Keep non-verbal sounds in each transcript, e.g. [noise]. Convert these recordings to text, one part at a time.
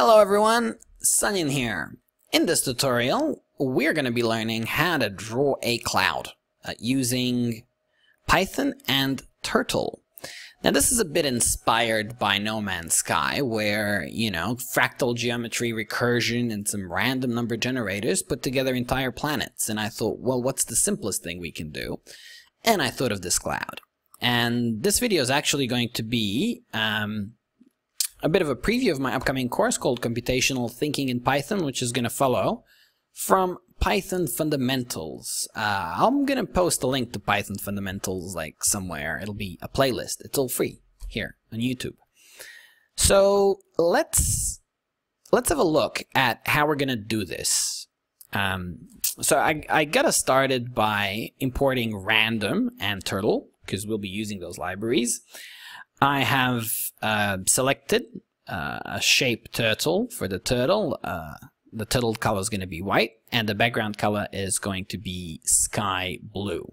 Hello everyone, Sanjin here. In this tutorial, we're going to be learning how to draw a cloud uh, using Python and Turtle. Now this is a bit inspired by No Man's Sky, where, you know, fractal geometry, recursion, and some random number generators put together entire planets. And I thought, well, what's the simplest thing we can do? And I thought of this cloud. And this video is actually going to be um, a bit of a preview of my upcoming course called Computational Thinking in Python, which is going to follow from Python Fundamentals. Uh, I'm going to post a link to Python Fundamentals like somewhere. It'll be a playlist. It's all free here on YouTube. So let's let's have a look at how we're going to do this. Um, so I, I got us started by importing random and turtle because we'll be using those libraries. I have uh, selected uh, a shape turtle for the turtle. Uh, the turtle color is going to be white, and the background color is going to be sky blue.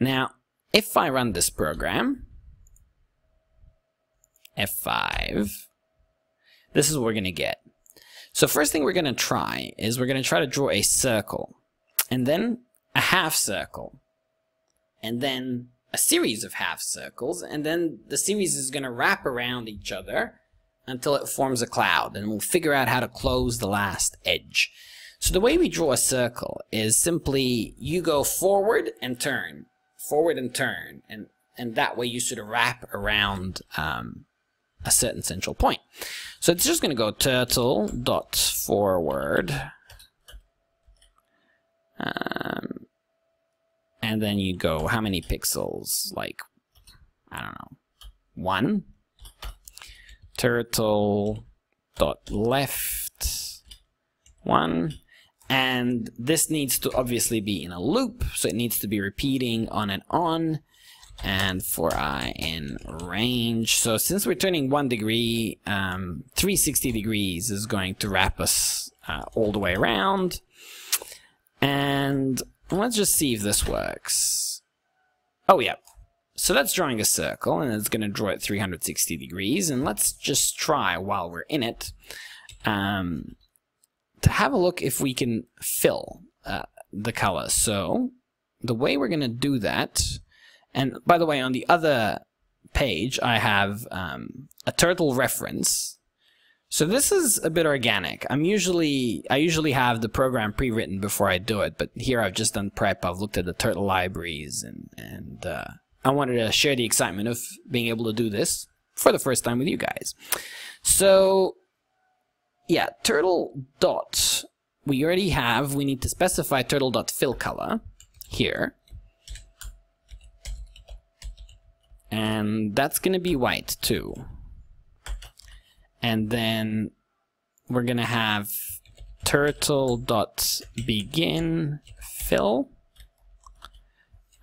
Now, if I run this program, F5, this is what we're going to get. So first thing we're going to try is we're going to try to draw a circle, and then a half circle, and then a series of half circles, and then the series is going to wrap around each other until it forms a cloud, and we'll figure out how to close the last edge. So the way we draw a circle is simply you go forward and turn, forward and turn, and, and that way you sort of wrap around um, a certain central point. So it's just going to go turtle dot forward. Um, and then you go how many pixels? Like I don't know. One? Turtle dot left. One. And this needs to obviously be in a loop so it needs to be repeating on and on. And for i in range. So since we're turning one degree um, 360 degrees is going to wrap us uh, all the way around. And Let's just see if this works. Oh, yeah. So that's drawing a circle, and it's going to draw it 360 degrees. And let's just try, while we're in it, um, to have a look if we can fill uh, the color. So the way we're going to do that, and by the way, on the other page, I have um, a turtle reference so this is a bit organic. I'm usually I usually have the program pre-written before I do it, but here I've just done prep. I've looked at the turtle libraries and and uh, I wanted to share the excitement of being able to do this for the first time with you guys. So yeah, turtle dot we already have. We need to specify turtle dot fill color here. And that's going to be white too and then we're gonna have turtle dot begin fill.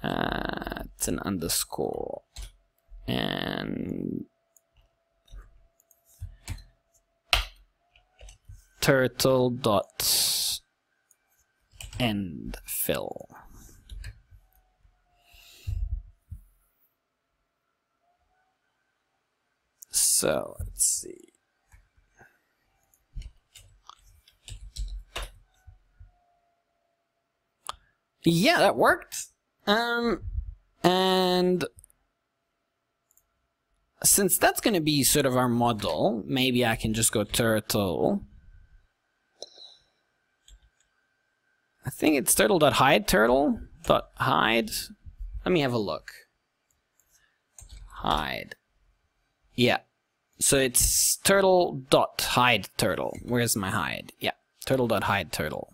Uh, it's an underscore. And turtle dot end fill. So let's see Yeah, that worked. Um, and since that's going to be sort of our model, maybe I can just go turtle. I think it's turtle.hide turtle dot hide. Let me have a look. Hide. Yeah. So it's turtle dot hide turtle. Where's my hide? Yeah. Turtle dot hide turtle.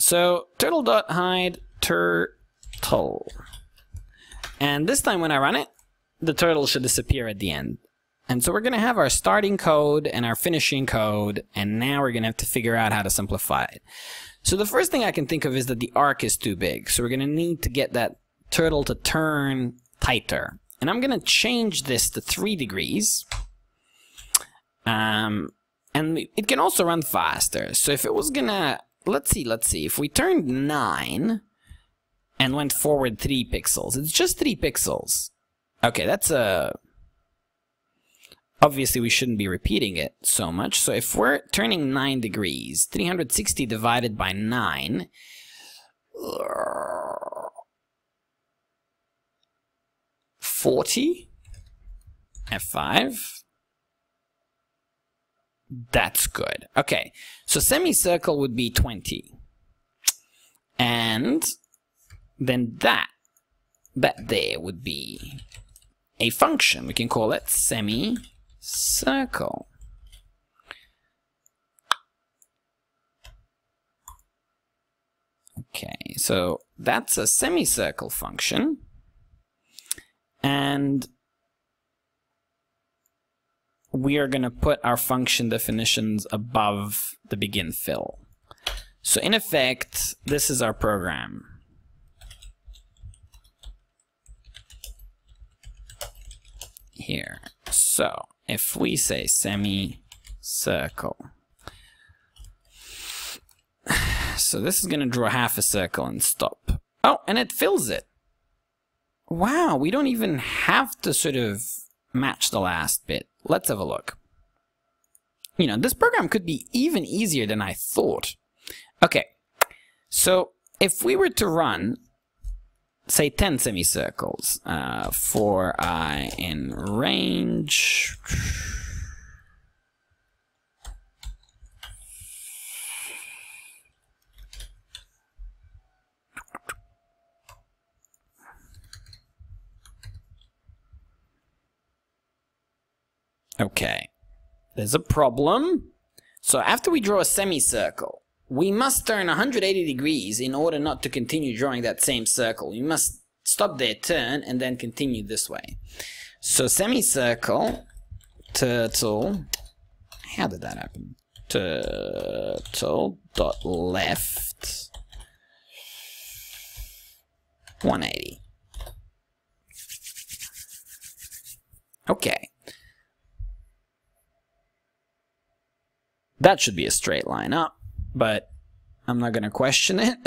So turtle.hide turtle. And this time when I run it, the turtle should disappear at the end. And so we're going to have our starting code and our finishing code, and now we're going to have to figure out how to simplify it. So the first thing I can think of is that the arc is too big. So we're going to need to get that turtle to turn tighter. And I'm going to change this to 3 degrees. Um, and it can also run faster. So if it was going to let's see, let's see. If we turned 9 and went forward 3 pixels, it's just 3 pixels. Okay, that's a... obviously we shouldn't be repeating it so much. So if we're turning 9 degrees, 360 divided by 9, Forty F5. That's good. Okay, so semicircle would be 20. And then that, that there would be a function. We can call it semicircle. Okay, so that's a semicircle function. And we are going to put our function definitions above the begin fill. So in effect, this is our program. Here. So if we say semicircle, so this is going to draw half a circle and stop. Oh, and it fills it. Wow, we don't even have to sort of match the last bit. Let's have a look. You know, this program could be even easier than I thought. Okay, so if we were to run, say 10 semicircles uh, for i in range, Okay, there's a problem. So after we draw a semicircle, we must turn 180 degrees in order not to continue drawing that same circle. We must stop there, turn, and then continue this way. So semicircle, turtle, how did that happen? Turtle dot left 180. Okay. That should be a straight line up, but I'm not going to question it.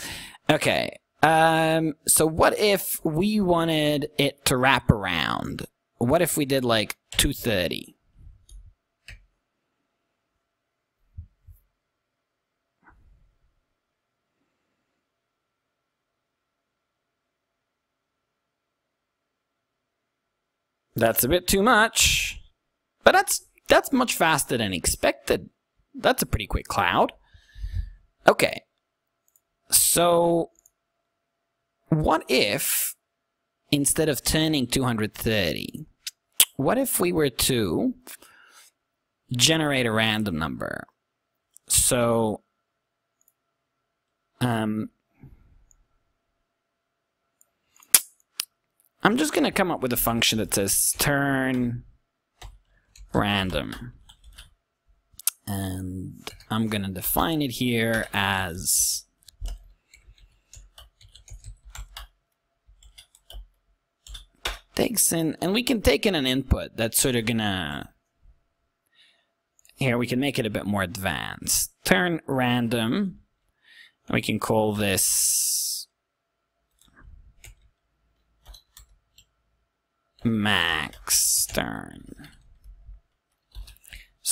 [laughs] okay. Um, so what if we wanted it to wrap around? What if we did like 230? That's a bit too much. But that's that's much faster than expected. That's a pretty quick cloud. Okay. So, what if, instead of turning 230, what if we were to generate a random number? So, um, I'm just going to come up with a function that says turn random. And I'm going to define it here as takes in, and we can take in an input that's sort of gonna, here we can make it a bit more advanced. Turn random, we can call this max turn.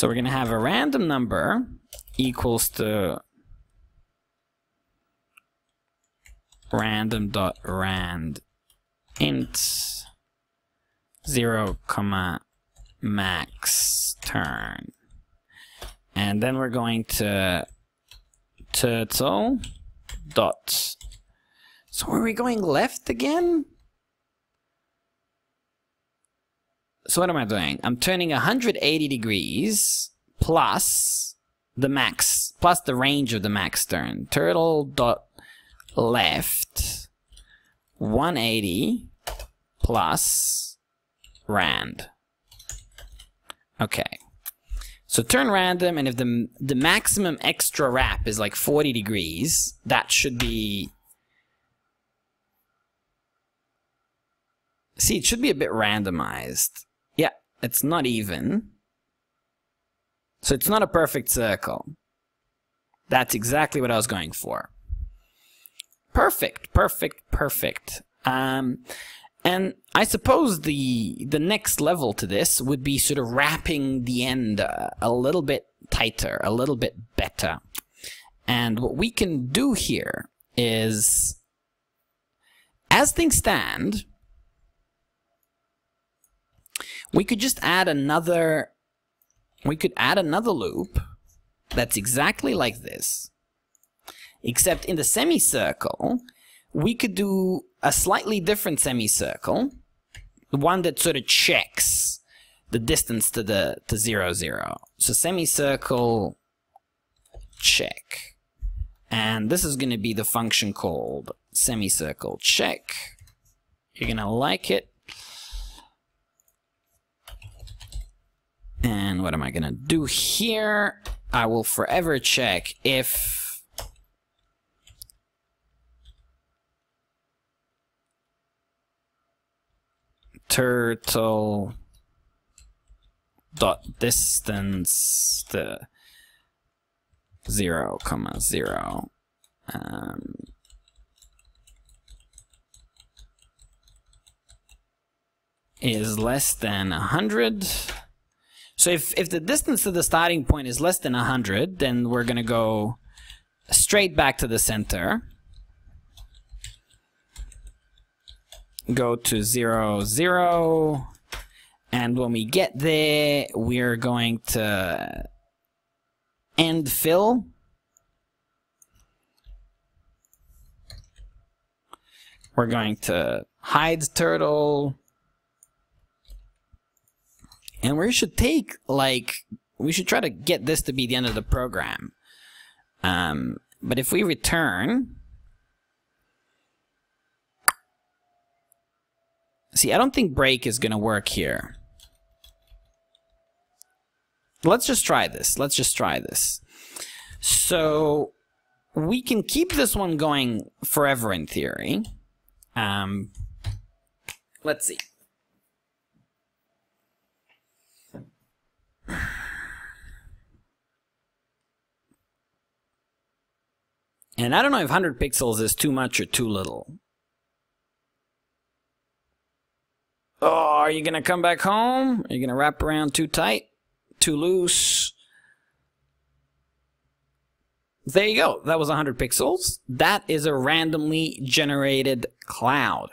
So we're going to have a random number equals to random dot rand int 0 comma max turn. And then we're going to turtle dot. So are we going? Left again so what am I doing? I'm turning 180 degrees plus the max, plus the range of the max turn. Turtle dot left 180 plus rand. Okay. So turn random, and if the, the maximum extra wrap is like 40 degrees, that should be... See, it should be a bit randomized. It's not even. So it's not a perfect circle. That's exactly what I was going for. Perfect, perfect, perfect. Um, And I suppose the the next level to this would be sort of wrapping the end uh, a little bit tighter, a little bit better. And what we can do here is, as things stand, we could just add another, we could add another loop that's exactly like this, except in the semicircle, we could do a slightly different semicircle, the one that sort of checks the distance to the to zero zero. So semicircle check. And this is going to be the function called semicircle check. You're going to like it. And what am I going to do here? I will forever check if turtle dot distance the zero comma zero um, is less than a hundred. So if, if the distance to the starting point is less than 100, then we're going to go straight back to the center. Go to 0, 0. And when we get there, we're going to end fill. We're going to hide turtle. And we should take, like, we should try to get this to be the end of the program. Um, but if we return... See, I don't think break is going to work here. Let's just try this. Let's just try this. So we can keep this one going forever in theory. Um, let's see. And I don't know if 100 pixels is too much or too little. Oh, are you going to come back home? Are you going to wrap around too tight? Too loose? There you go. That was 100 pixels. That is a randomly generated cloud.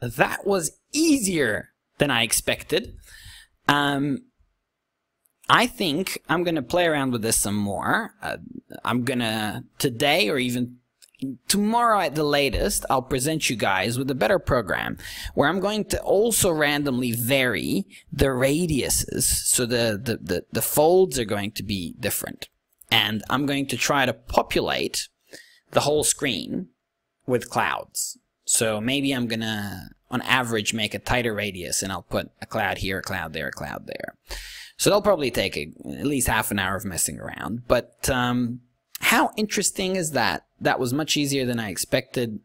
That was easier than I expected. Um, I think I'm going to play around with this some more. Uh, I'm going to, today or even tomorrow at the latest, I'll present you guys with a better program where I'm going to also randomly vary the radiuses. So the, the, the, the folds are going to be different. And I'm going to try to populate the whole screen with clouds. So maybe I'm going to, on average, make a tighter radius and I'll put a cloud here, a cloud there, a cloud there. So they'll probably take a, at least half an hour of messing around. But um, how interesting is that? That was much easier than I expected.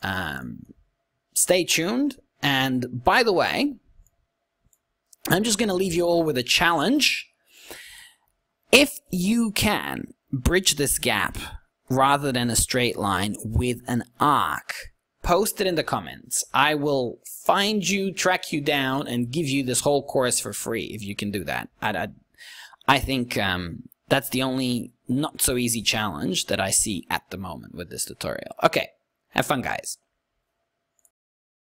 Um, stay tuned. And by the way, I'm just going to leave you all with a challenge. If you can bridge this gap rather than a straight line with an arc, post it in the comments. I will find you, track you down, and give you this whole course for free if you can do that. I, I, I think um, that's the only not so easy challenge that I see at the moment with this tutorial. Okay, have fun guys.